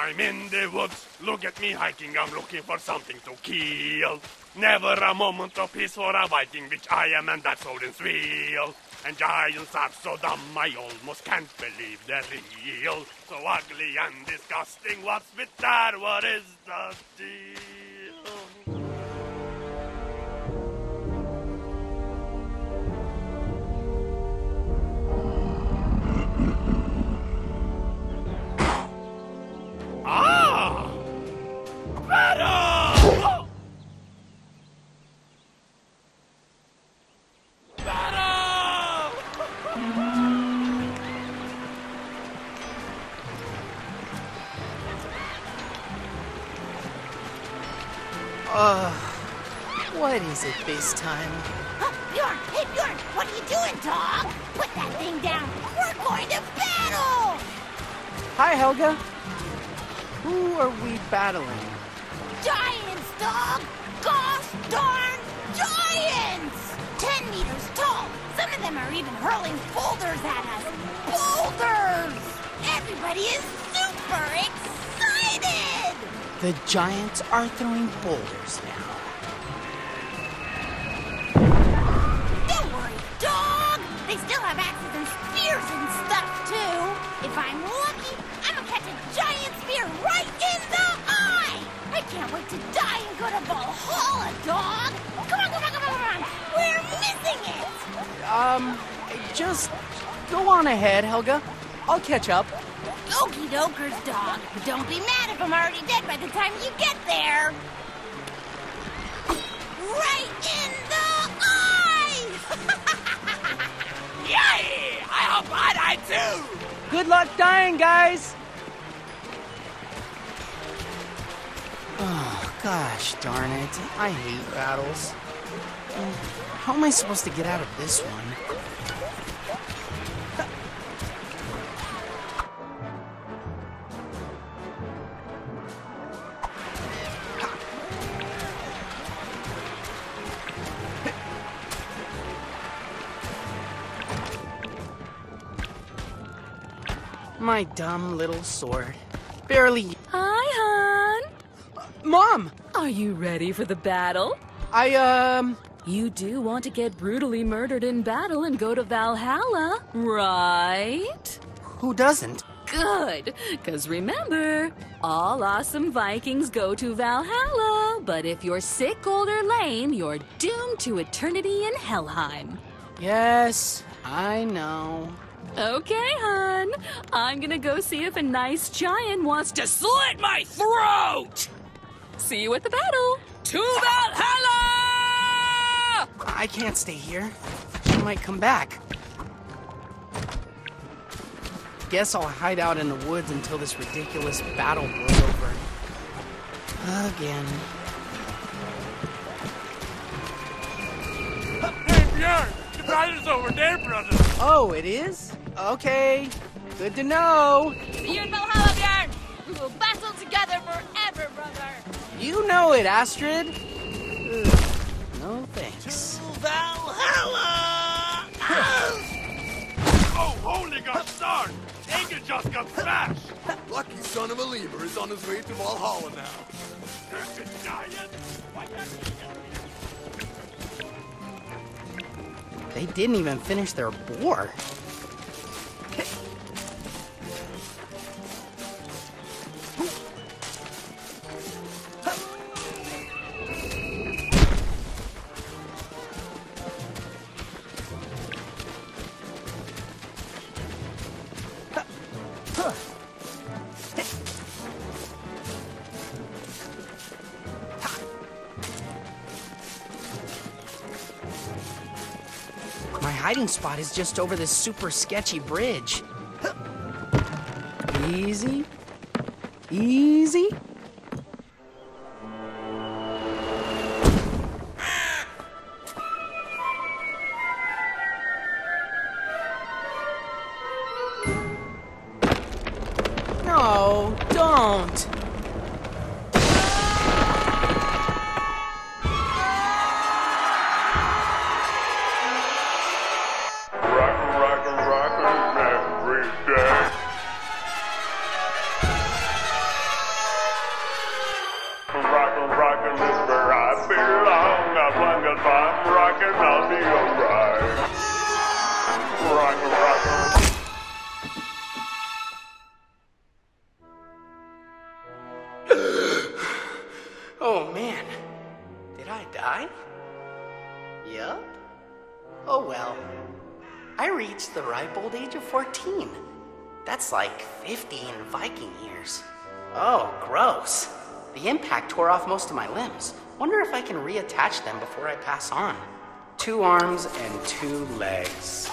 I'm in the woods. Look at me hiking. I'm looking for something to kill. Never a moment of peace for a Viking, which I am, and that's Odin's will. And giants are so dumb, I almost can't believe they're real. So ugly and disgusting, what's with that? What is the deal? What is it this time? Huh, Bjorn, hey Bjorn, what are you doing, dog? Put that thing down. We're going to battle! Hi, Helga. Who are we battling? Giants, dog! Gosh darn giants! Ten meters tall. Some of them are even hurling boulders at us. Boulders! Everybody is super excited! The giants are throwing boulders now. Spears and stuff, too. If I'm lucky, I'm gonna catch a giant spear right in the eye! I can't wait to die and go to Valhalla, dog! Come on, come on, come on, come on! We're missing it! Um, just go on ahead, Helga. I'll catch up. Okie dokers, dog. Don't be mad if I'm already dead by the time you get there. Right in the eye! Yay! I hope I die too! Good luck dying, guys! Oh, gosh darn it. I hate battles. How am I supposed to get out of this one? My dumb little sword. Barely. Hi, hon. Mom! Are you ready for the battle? I, um. You do want to get brutally murdered in battle and go to Valhalla, right? Who doesn't? Good, because remember, all awesome Vikings go to Valhalla, but if you're sick, old, or lame, you're doomed to eternity in Helheim. Yes, I know. Okay, hon. I'm gonna go see if a nice giant wants to slit my throat! See you at the battle! To Valhalla! I can't stay here. She might come back. Guess I'll hide out in the woods until this ridiculous battle blows over. Again. Hey, Björn! The battle's over there, brother! Oh, it is? Okay. Good to know. See you in Valhalla, Bjorn! We will battle together forever, brother! You know it, Astrid. Ugh, No thanks. Valhalla! Oh, holy gosh darn! Engel just got smashed! Lucky son of a lever is on his way to Valhalla now. There's giant! Why can't we get- They didn't even finish their boar. Hiding spot is just over this super sketchy bridge. Easy. Easy. No, don't. I die? Yup. Oh well. I reached the ripe old age of 14. That's like 15 Viking years. Oh, gross. The impact tore off most of my limbs. Wonder if I can reattach them before I pass on. Two arms and two legs.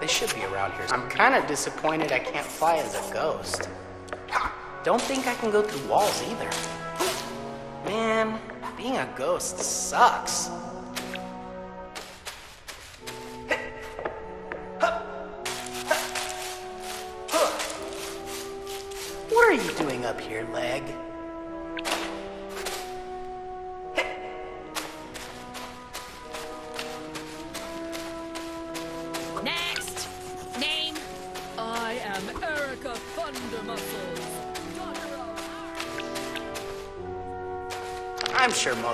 They should be around here. I'm kind of disappointed I can't fly as a ghost. Don't think I can go through walls either. Man, being a ghost sucks. What are you doing up here, leg?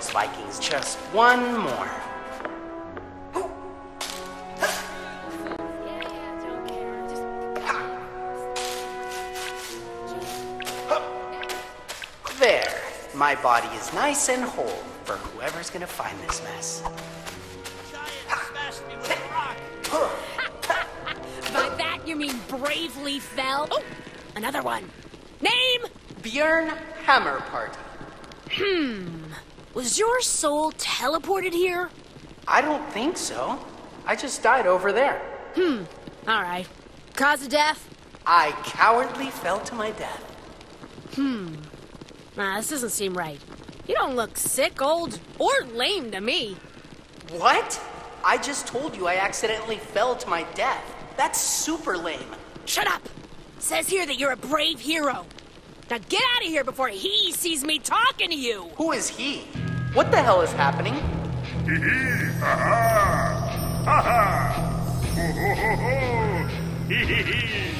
I'm Vikings just one more. There. My body is nice and whole for whoever's gonna find this mess. By that you mean bravely fell? Oh, another one. Name? Björn Hammer Party. Hmm. Was your soul teleported here? I don't think so. I just died over there. Hmm. All right. Cause of death? I cowardly fell to my death. Hmm. Nah, this doesn't seem right. You don't look sick, old, or lame to me. What? I just told you I accidentally fell to my death. That's super lame. Shut up! Says here that you're a brave hero. Now get out of here before he sees me talking to you! Who is he? What the hell is happening? Hee hee, ha ha! Ha ha! Ho ho ho ho! Hee hee hee!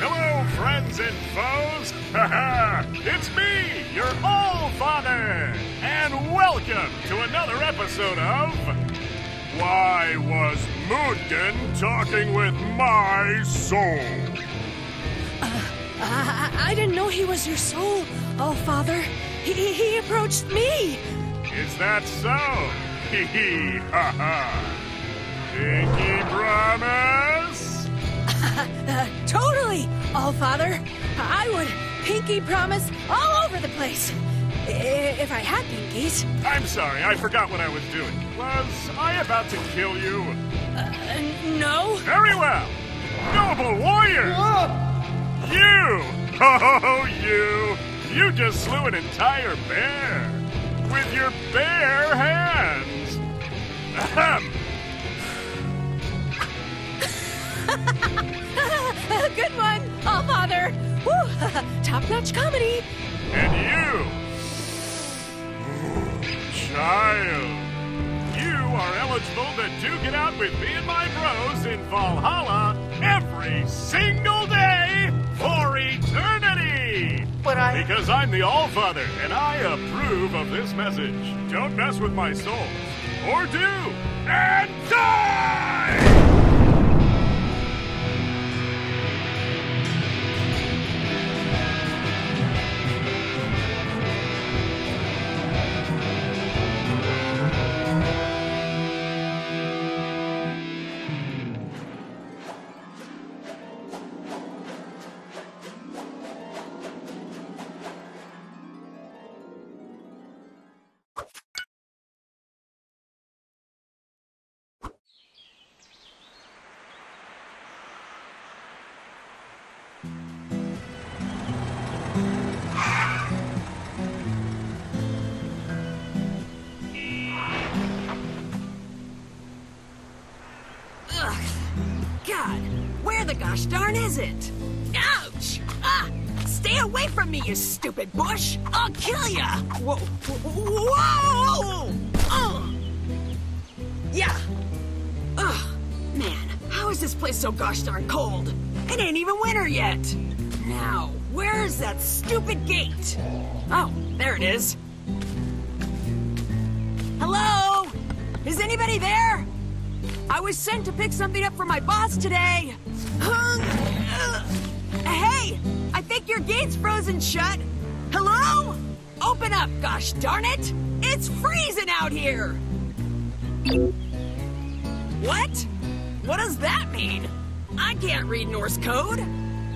Hello, friends and foes! Ha ha! It's me, your all father! And welcome to another episode of. Why was Moodgen talking with my soul? Uh, I, I, I didn't know he was your soul, oh father. He, he, he approached me. Is that so? Hee hee, ha ha! Pinky promise? Uh, totally, all father. I would pinky promise all over the place. I- If I had pinkies. I'm sorry, I forgot what I was doing. Was I about to kill you? Uh, no. Very well! Noble warrior! You! Oh, you! You just slew an entire bear! With your bare hands! Ahem! Good one, all father. Top notch comedy. And you! Child! You are eligible to duke it out with me and my bros in Valhalla every single Because I'm the Allfather, and I approve of this message. Don't mess with my soul. Or do, and die! The gosh darn is it? Ouch! Ah! Stay away from me, you stupid bush! I'll kill ya! Whoa! Whoa! Oh! Yeah! Ugh! Man, how is this place so gosh darn cold? It ain't even winter yet! Now, where's that stupid gate? Oh, there it is. Hello? Is anybody there? I was sent to pick something up for my boss today. Uh, hey, I think your gate's frozen shut. Hello? Open up, gosh darn it! It's freezing out here! What? What does that mean? I can't read Norse code.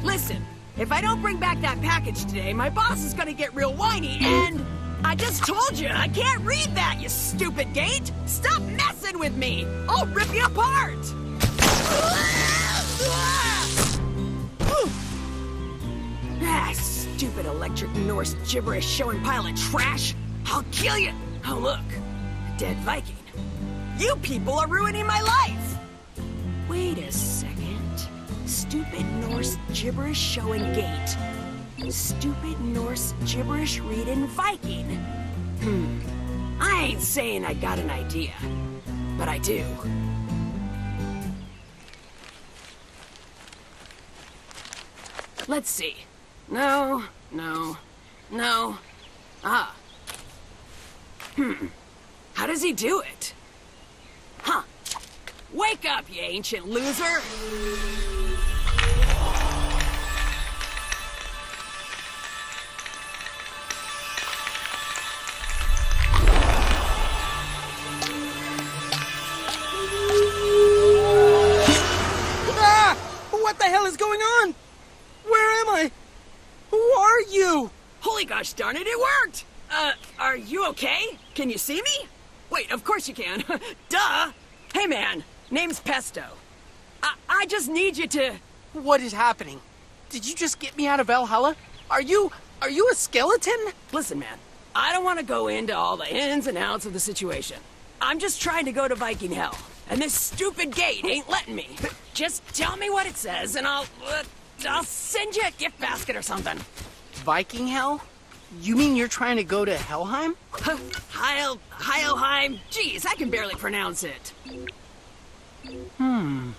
Listen, if I don't bring back that package today, my boss is gonna get real whiny and. I just told you, I can't read that, you stupid gate! Stop messing with me! I'll rip you apart! Ah, stupid electric Norse gibberish showing pile of trash! I'll kill you! Oh, look, a dead Viking. You people are ruining my life! Wait a second. Stupid Norse gibberish showing gate. Stupid Norse gibberish reading Viking. Hmm. I ain't saying I got an idea, but I do. Let's see. No, no, no. Ah. Hmm. How does he do it? Huh. Wake up, you ancient loser! Can you see me? Wait, of course you can. Duh! Hey man, name's Pesto. I, I just need you to. What is happening? Did you just get me out of Valhalla? Are you are you a skeleton? Listen, man, I don't want to go into all the ins and outs of the situation. I'm just trying to go to Viking Hell, and this stupid gate ain't letting me. Just tell me what it says, and I'll. Uh, I'll send you a gift basket or something. Viking hell? You mean you're trying to go to Helheim? Heil. Heilheim. Jeez, I can barely pronounce it. Hmm.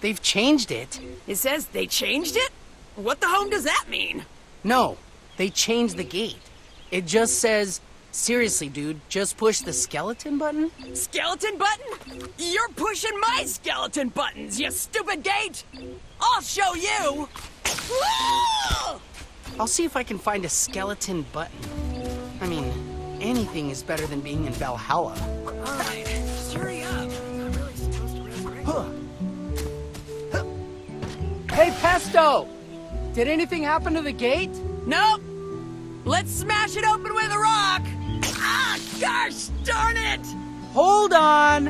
They've changed it. It says they changed it? What the home does that mean? No, they changed the gate. It just says, seriously, dude, just push the skeleton button? Skeleton button? You're pushing my skeleton buttons, you stupid gate! I'll show you! Woo! I'll see if I can find a skeleton button. I mean, anything is better than being in Valhalla. Alright, just hurry up. I'm really supposed to resurrect. Hey, Pesto! Did anything happen to the gate? Nope! Let's smash it open with a rock! Ah, gosh darn it! Hold on!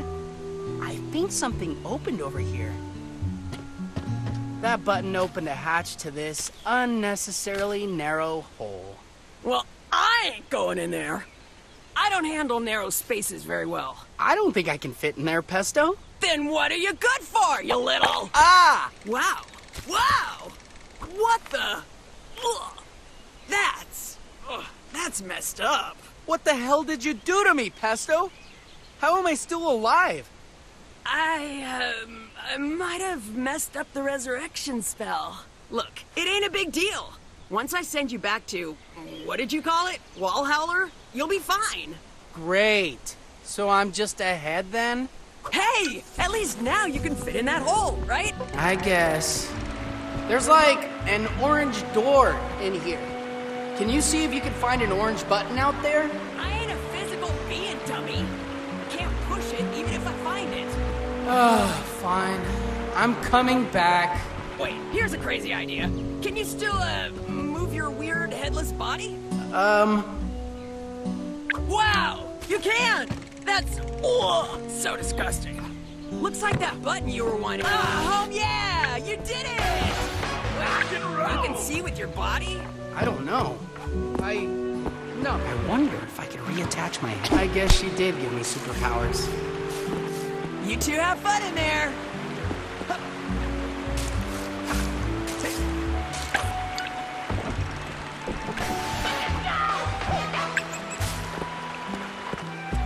I think something opened over here. That button opened a hatch to this unnecessarily narrow hole. Well, I ain't going in there. I don't handle narrow spaces very well. I don't think I can fit in there, Pesto. Then what are you good for, you little? Ah! Wow. Wow. What the? Ugh. That's. ugh, that's messed up. What the hell did you do to me, Pesto? How am I still alive? I, um, I might have messed up the resurrection spell. Look, it ain't a big deal. Once I send you back to, what did you call it? Wallhowler? You'll be fine. Great. So I'm just ahead then? Hey, at least now you can fit in that hole, right? I guess. There's like an orange door in here. Can you see if you can find an orange button out there? I it. Oh, fine. I'm coming back. Wait, here's a crazy idea. Can you still, uh, move your weird headless body? Um, Wow, you can! That's ugh, so disgusting. Looks like that button you were wanting. Ah, home, yeah! You did it! You can see with your body? I don't know. I. No. I wonder if I could reattach my head. I guess she did give me superpowers. You two have fun in there!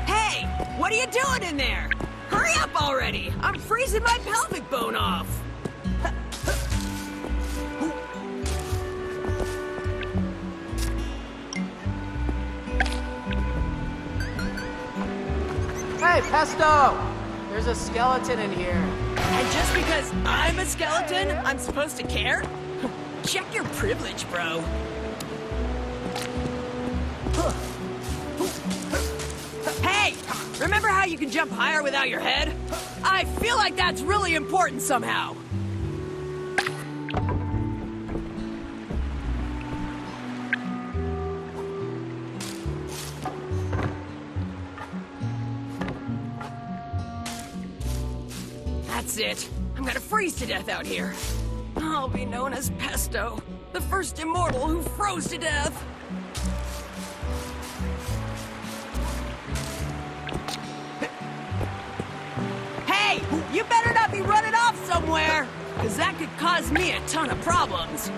Hey, what are you doing in there? Hurry up already! I'm freezing my pelvic bone off! Hey, Pesto! There's a skeleton in here. And just because I'm a skeleton, I'm supposed to care? Check your privilege, bro. Hey, remember how you can jump higher without your head? I feel like that's really important somehow. That's it. I'm gonna freeze to death out here. I'll be known as Pesto, the first immortal who froze to death. Hey, you better not be running off somewhere, because that could cause me a ton of problems.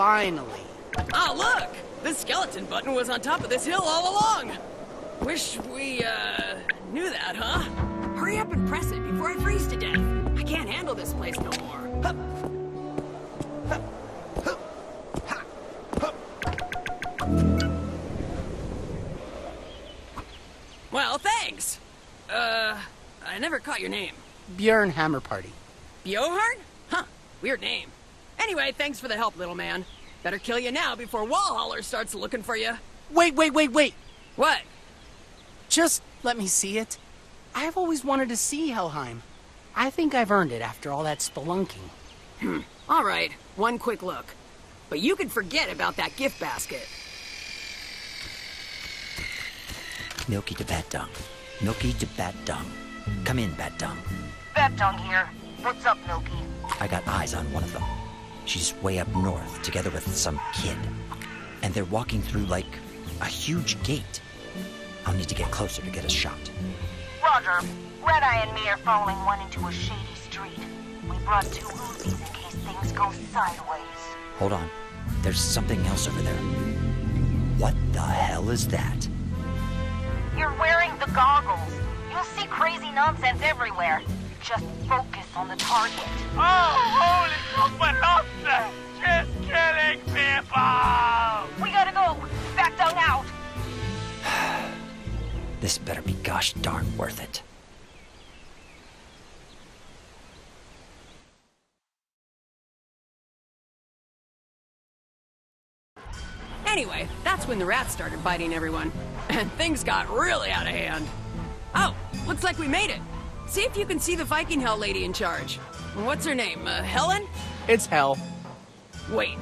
Finally. Oh, look! The skeleton button was on top of this hill all along! Wish we, uh, knew that, huh? Hurry up and press it before I freeze to death. I can't handle this place no more. Hup. Hup. Hup. Hup. Well, thanks! Uh, I never caught your name. Bjorn Hammer Party. Bjohard? Huh, weird name. Anyway, thanks for the help, little man. Better kill you now before Wallholler starts looking for you. Wait, wait, wait, wait! What? Just let me see it. I've always wanted to see Helheim. I think I've earned it after all that spelunking. Hmm. All right, one quick look. But you can forget about that gift basket. Milky to Bat Dung. Milky to Bat Dung. Come in, Bat Dung. Bat Dung here. What's up, Milky? I got eyes on one of them. She's way up north, together with some kid. And they're walking through, like, a huge gate. I'll need to get closer to get a shot. Roger. Red Eye and me are following one into a shady street. We brought two Uzis in case things go sideways. Hold on. There's something else over there. What the hell is that? You're wearing the goggles. You'll see crazy nonsense everywhere. Just focus on the target. Oh, holy supernossa! Just killing people! We gotta go. Back down out. This better be gosh darn worth it. Anyway, that's when the rats started biting everyone. And things got really out of hand. Oh, looks like we made it. See if you can see the Viking Hell lady in charge. What's her name? Uh, Helen? It's hell. Wait,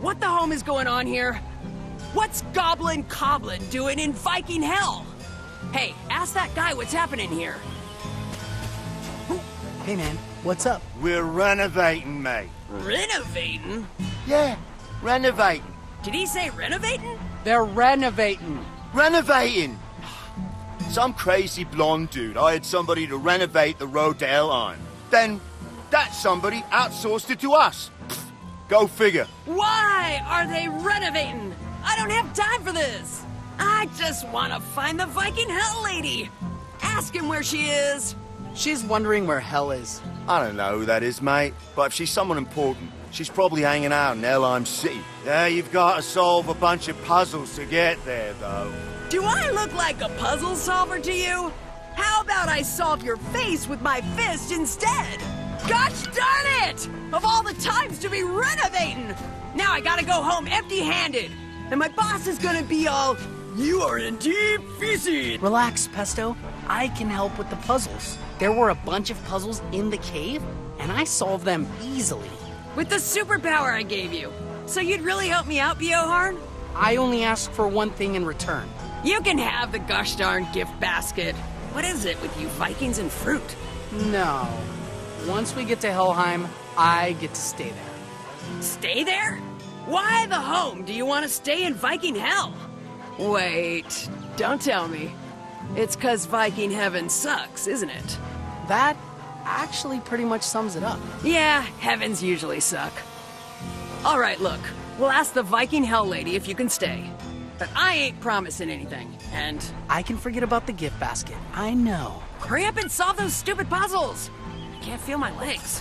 what the home is going on here? What's Goblin Coblin doing in Viking Hell? Hey, ask that guy what's happening here. Hey man, what's up? We're renovating, mate. Renovating? Yeah, renovating. Did he say renovating? They're renovating. Renovating! Some crazy blonde dude hired somebody to renovate the road to Elheim. Then that somebody outsourced it to us. Pfft, Go figure. Why are they renovating? I don't have time for this. I just want to find the Viking Hell lady. Ask him where she is. She's wondering where hell is. I don't know who that is, mate, but if she's someone important, she's probably hanging out in Elheim City. Yeah, you've got to solve a bunch of puzzles to get there, though. Do I look like a puzzle solver to you? How about I solve your face with my fist instead? Gosh darn it! Of all the times to be renovating! Now I gotta go home empty handed. And my boss is gonna be all, You are indeed feasted! Relax, Pesto. I can help with the puzzles. There were a bunch of puzzles in the cave, and I solved them easily. With the superpower I gave you. So you'd really help me out, Bioharn? I only ask for one thing in return. You can have the gosh darn gift basket. What is it with you Vikings and fruit? No. Once we get to Helheim, I get to stay there. Stay there? Why the home do you want to stay in Viking hell? Wait, don't tell me. It's cause Viking heaven sucks, isn't it? That actually pretty much sums it up. Yeah, heavens usually suck. Alright, look. We'll ask the Viking Hell Lady if you can stay. But I ain't promising anything, and... I can forget about the gift basket. I know. Hurry up and solve those stupid puzzles! I can't feel my legs.